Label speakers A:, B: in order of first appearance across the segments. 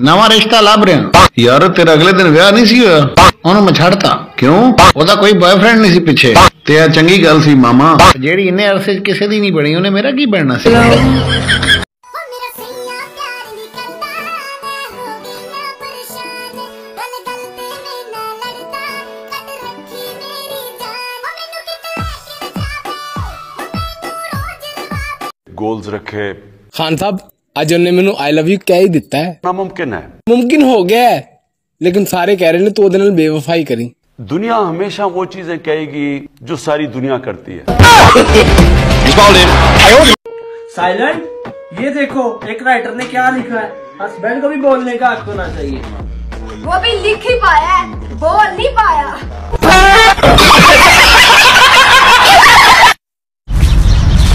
A: नवा रिश्ता लाभ रहे यार तेरा अगले
B: दिन व्याह नहीं सी ओनू मैं छड़ता। क्यों? ओदा कोई बॉयफ्रेंड नहीं सी पीछे। तेरा चंगी गल सी मामा। जेडी इन्ने अरसे किसी दी नहीं बनी उन्हें मेरा की बनना सी?
C: गोल्स रखे।
D: खान साहब ਅੱਜ ਉਹਨੇ ਮੈਨੂੰ ਆਈ ਲਵ ਯੂ ਕਹਿ ਹੀ ਦਿੱਤਾ ਹੈ
C: नामुमकिन है
D: ਮੁਮਕਿਨ ਹੋ ਗਿਆ ਹੈ ਲੇਕਿਨ ਸਾਰੇ ਕਹਿ ਰਹੇ ਨੇ ਤੂੰ ਉਹਦੇ ਨਾਲ ਬੇਵਫਾਈ ਕਰੀ
C: दुनिया हमेशा वो चीजें कहेगी जो सारी दुनिया करती है
E: साइलेंट ये देखो एक राइटर ने क्या लिखा है हस्बैंड को भी बोलने का हक होना चाहिए
B: वो भी लिख ही पाया है बोल नहीं पाया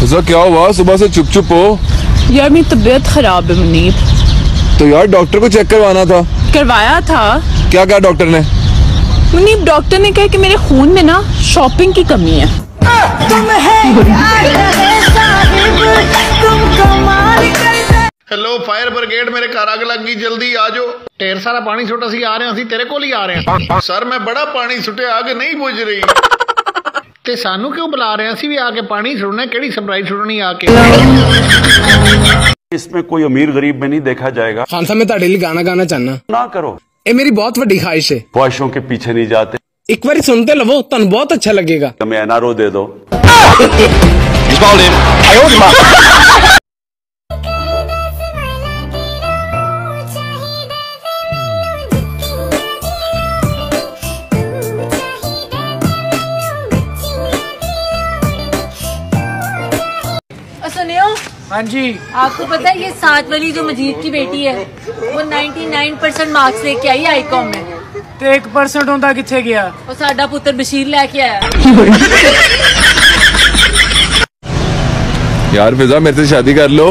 F: ऐसा क्या हुआ सुबह से चुप चुप हो
G: यार मेरी तबीयत खराब है मुनीब
F: तो यार डॉक्टर को चेक करवाना था
G: करवाया था
F: क्या कहा डॉक्टर ने
G: मुनीब डॉक्टर ने कहा कि मेरे खून में ना शॉपिंग की कमी है
A: ਹੈਲੋ ਫਾਇਰ ਬ੍ਰਿਗੇਡ ਮੇਰੇ ਘਰ ਅੱਗ ਲੱਗ ਗਈ ਜਲਦੀ ਆ ਜਾਓ ਢੇਰ ਸਾਰਾ ਪਾਣੀ ਸੁੱਟ ਅਸੀਂ ਆ ਰਹੇ ਹਾਂ ਅਸੀਂ ਤੇਰੇ ਕੋਲ ਹੀ ਆ ਰਹੇ ਹਾਂ ਸਰ ਮੈਂ ਬੜਾ ਪਾਣੀ ਸੁੱਟਿਆ ਅੱਗ ਨਹੀਂ ਬੁਝ ਰਹੀ ਤੇ ਸਾਨੂੰ ਕਿਉਂ ਬੁਲਾ ਰਹੇ ਆ ਅਸੀਂ ਵੀ ਆ ਕੇ ਪਾਣੀ ਸੁੱਟਣਾ ਕਿਹੜੀ ਸਰਪ੍ਰਾਈਜ਼ ਸੁੱਟਣੀ ਆ ਕੇ
C: इसमें कोई अमीर गरीब में नहीं देखा जाएगा
D: ਖਾਨ ਸਾਹਿਬ ਮੈਂ ਤੁਹਾਡੇ ਲਈ ਗਾਣਾ ਗਾਣਾ ਚਾਹਨਾ
C: ना करो
D: ਇਹ ਮੇਰੀ ਬਹੁਤ ਵੱਡੀ ਖਾਹਿਸ਼ ਹੈ
C: ख्वाहिशों के पीछे नहीं जाते
D: ਇੱਕ ਵਾਰੀ ਸੁਣ ਤੇ ਲਵੋ ਤੁਹਾਨੂੰ ਬਹੁਤ ਅੱਛਾ ਲੱਗੇਗਾ
C: हमें एनआरओ दे दो
E: हाँ जी
H: आपको पता है ये सात वाली जो मजीद की बेटी है वो 99 परसेंट मार्क्स लेके आई आईकॉम में
E: ਤੇ 1% ਹੁੰਦਾ ਕਿੱਥੇ ਗਿਆ
H: और साडा पुत्र बशीर लेके आया
F: यार फिजा मेरे से शादी कर लो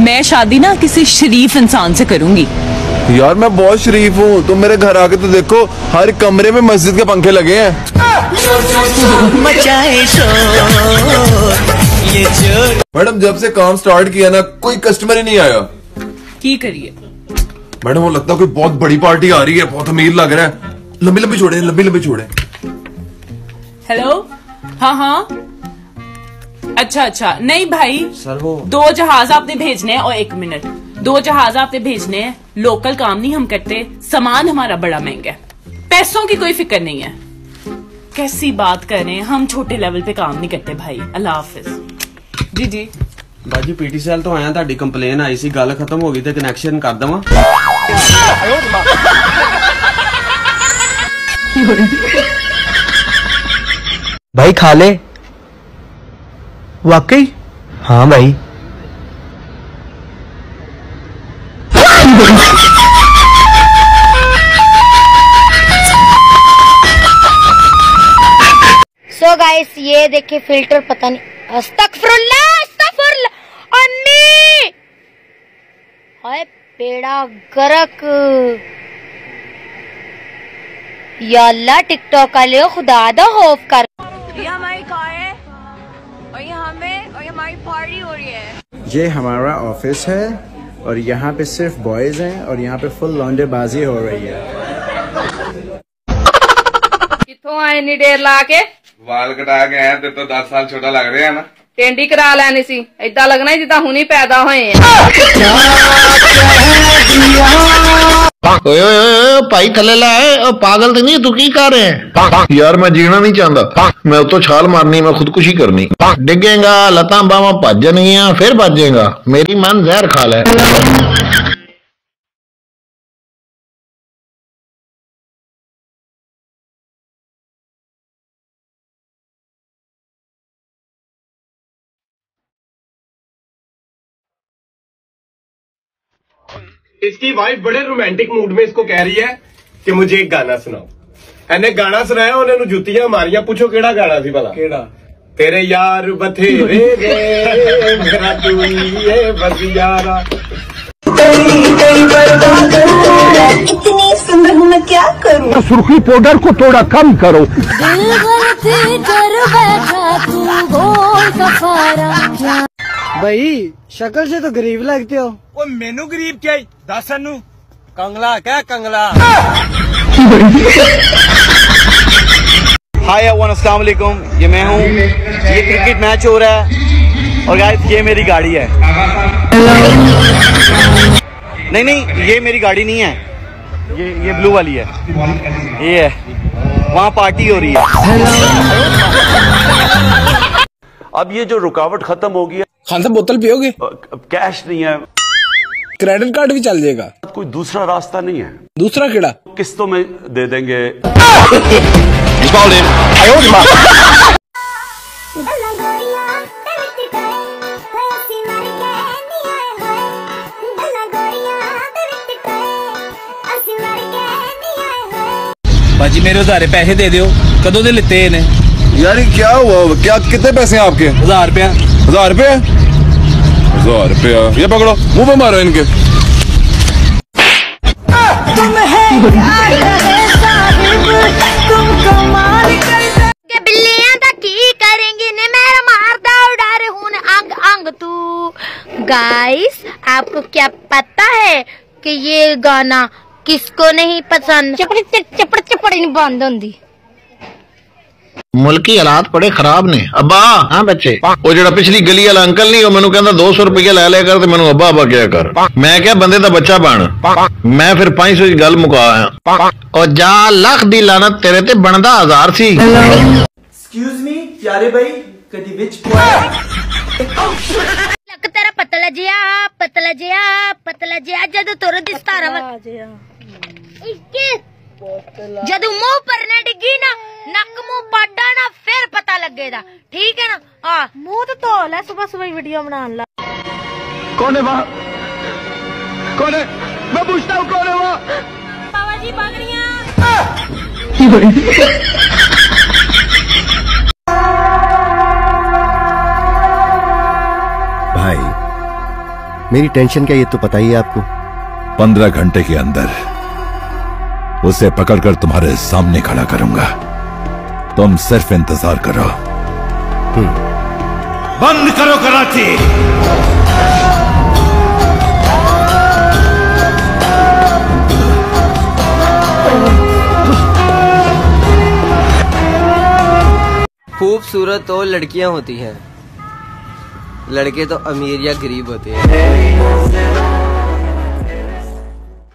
G: मैं शादी ना किसी शरीफ इंसान से करूंगी
F: यार मैं बहुत शरीफ हूँ तुम मेरे घर आके तो देखो हर कमरे में मस्जिद के पंखे लगे हैं मैडम जब से काम स्टार्ट किया ना कोई कस्टमर ही नहीं आया।
G: की करिए?
F: मैडम वो लगता है कोई बहुत बड़ी पार्टी आ रही है बहुत अमीर लग रहा है। लंबी लंबी छोड़े लंबी लंबी छोड़े।
G: हेलो हाँ हाँ। अच्छा अच्छा। नहीं भाई
E: सर वो
G: दो जहाज़ आपने भेजने हैं। और एक मिनट। दो जहाज़ आपने भेजने हैं। लोकल काम नहीं हम करते। सामान हमारा बड़ा महँगा है। पैसों की कोई फ़िक्र नहीं है। कैसी बात कर रहे हैं? हम छोटे लेवल पे काम नहीं करते भाई। अल्लाह हाफिज। जी जी
E: ਬਾਜੀ ਪੀਟੀਸੀਐਲ ਤੋਂ ਆਇਆ ਤੁਹਾਡੀ ਕੰਪਲੇਨ ਆਈ ਸੀ ਗੱਲ ਖਤਮ ਹੋ ਗਈ ਤੇ ਕਨੈਕਸ਼ਨ ਕਰ ਦਵਾਂ
I: भाई खा ले वाकई हाँ भाई
B: सो गाइस ये देखिए फिल्टर पता नहीं अस्तगफिरुल्लाह अस्तगफिरुल्लाह। अम्मी हाय पेड़ा गरक। या अल्लाह टिकटॉक वाले हो, खुदा दा खौफ कर।
H: ये हमारी कार है और ये हमें और ये हमारी पार्टी हो रही है।
I: ये हमारा ऑफ़िस है और यहाँ पे सिर्फ़ बॉयज़ हैं और यहाँ पे फुल लौंडेबाजी हो रही है।
H: कितों आए नी देर ला के?
F: ਵਾਲ ਕਟਾ ਕੇ ਆਇਆ ਤੇ ਤੋਂ 10 ਸਾਲ ਛੋਟਾ ਲੱਗ ਰਿਹਾ ਨਾ।
H: ਟੈਂਡੀ ਕਰਾ ਲੈਣੀ ਸੀ। ਐਦਾਂ ਲੱਗਣਾ ਸੀ ਜਿੱਦਾਂ ਹੁਣੀ ਪੈਦਾ ਹੋਏ ਆ।
A: ਓਏ ਓਏ ਭਾਈ ਥੱਲੇ ਲੈ ਓ ਪਾਗਲ ਤੇ ਨਹੀਂ ਤੂੰ ਕੀ ਕਰ ਰਿਹਾ? ਹੈ ਯਾਰ ਮੈਂ ਜੀਣਾ ਨਹੀਂ ਚਾਹੁੰਦਾ। ਮੈਂ ਉਤੋਂ ਛਾਲ ਮਾਰਨੀ ਮੈਂ ਖੁਦਕੁਸ਼ੀ ਕਰਨੀ। ਡਿੱਗੇਗਾ ਲਤਾਂ ਬਾਹਾਂ ਭੱਜਣਗੀਆਂ ਫਿਰ ਭੱਜੇਗਾ। ਮੇਰੀ ਮਨ ਜ਼ਹਿਰ ਖਾ ਲੈ।
J: इसकी वाइफ बड़े रोमांटिक मूड में इसको कह रही है कि मुझे एक गाना सुनाओ ਇਹਨੇ ਗਾਣਾ ਸੁਣਾਇਆ ਉਹਨੇ ਨੂੰ ਜੁੱਤੀਆਂ ਮਾਰੀਆਂ ਪੁੱਛੋ ਕਿਹੜਾ ਗਾਣਾ ਸੀ ਭਲਾ ਕਿਹੜਾ ਤੇਰੇ ਯਾਰ ਬਥੇਰੇ ਰੇ ਮੇਰਾ ਤੂੰ ਹੀ ਏ ਬਸ ਯਾਰਾ
B: इतनी सुंदर हूँ मैं क्या करूँ
I: सुर्खी पाउडर को थोड़ा कम करो
B: दिल गलती कर बैठा तू गोल सफारा
I: भाई शक्ल से तो गरीब लगते हो।
E: वो मेनू गरीब क्या दस अनू कंगला क्या कंगला?
K: हाय अवन अस्सलाम वालेकुम। ये मैं हूँ। ये क्रिकेट मैच हो रहा है। और गाइस ये मेरी गाड़ी है। नहीं नहीं ये मेरी गाड़ी नहीं है। ये ये ब्लू वाली है। ये है। वहाँ पार्टी हो रही है।
C: अब ये जो रुकावट खत्म होगी
D: खान साहब बोतल पियोगे?
C: कैश नहीं है।
D: क्रेडिट कार्ड भी चल जाएगा।
C: कोई दूसरा रास्ता नहीं है।
D: दूसरा केड़ा?
C: किस्तों में दे देंगे।
D: भाजी मेरे उधारे पैसे दे दियो। कदों दे लिते ने
F: यार क्या हुआ? क्या कितने पैसे हैं आपके?
D: हज़ार रुपया।
F: हज़ार रुपये। हज़ार रुपया। ये पकड़ो। मुँह पे मारो इनके।
B: गाइस आपको क्या पता है कि ये गाना किसको नहीं पसंद? चपड़ चपड़ चपड़ नहीं बंद होंगी।
A: ਮੁਲਕੀ ਹਾਲਾਤ ਬੜੇ ਖਰਾਬ ਨੇ ਅੱਬਾ ਹਾਂ ਬੱਚੇ ਉਹ ਜਿਹੜਾ ਪਿਛਲੀ ਗਲੀ ਵਾਲਾ ਅੰਕਲ ਨਹੀਂ ਉਹ ਮੈਨੂੰ ਕਹਿੰਦਾ 200 ਰੁਪਏ ਲੈ ਲਿਆ ਕਰ ਤੇ ਮੈਨੂੰ ਅੱਬਾ ਅੱਬਾ ਕਿਹਾ ਕਰ ਮੈਂ ਕਿਹਾ ਬੰਦੇ ਦਾ ਬੱਚਾ ਬਣ ਮੈਂ ਫਿਰ 500 ਦੀ ਗੱਲ ਮੁਕਾ ਆਇਆ ਉਹ ਜਾ ਲੱਖ ਦੀ ਲਾਨਤ ਤੇਰੇ ਤੇ ਬਣਦਾ ਹਜ਼ਾਰ ਸੀ
E: ਐਕਸਕਿਊਜ਼ ਮੀ ਪਿਆਰੇ ਭਾਈ ਕਦੀ ਵਿੱਚ
B: ਲੱਕ ਤੇਰਾ ਪਤਲਾ ਜਿਆ ਪਤਲਾ ਜਿਆ ਪਤਲਾ ਜਿਆ ਜਦੋਂ ਤੁਰ ਦਿਸਤਾ ਰਵਾ ਜਿਆ ਇੱਕੇ ਜਦੋਂ ਮੂੰਹ ਪਰ ਨਾ ਡਿੱਗੀ ਨਾ ਨੱਕ ਮੂੰਹ ਪਾਡਾ ਨਾ ਫਿਰ ਪਤਾ ਲੱਗੇਗਾ ਠੀਕ ਹੈ ਨਾ ਆ ਮੂੰਹ ਤੇ ਧੋ ਲੈ ਸਵੇਰ ਸਵੇਰ ਵੀਡੀਓ ਬਣਾਉਣ ਲਾ
J: कौन है वहाँ कौन है मैं पूछता हूँ कौन है वहाँ
B: ਬਾਬਾ ਜੀ ਬਾਗੜੀਆਂ
L: भाई मेरी टेंशन क्या ये तो पता ही है आपको
M: पंद्रह घंटे के अंदर उसे पकड़कर तुम्हारे सामने खड़ा करूंगा तुम सिर्फ़ इंतज़ार करो। बंद करो कराची।
N: खूबसूरत तो लड़कियाँ होती हैं। लड़के तो अमीर या गरीब होते हैं।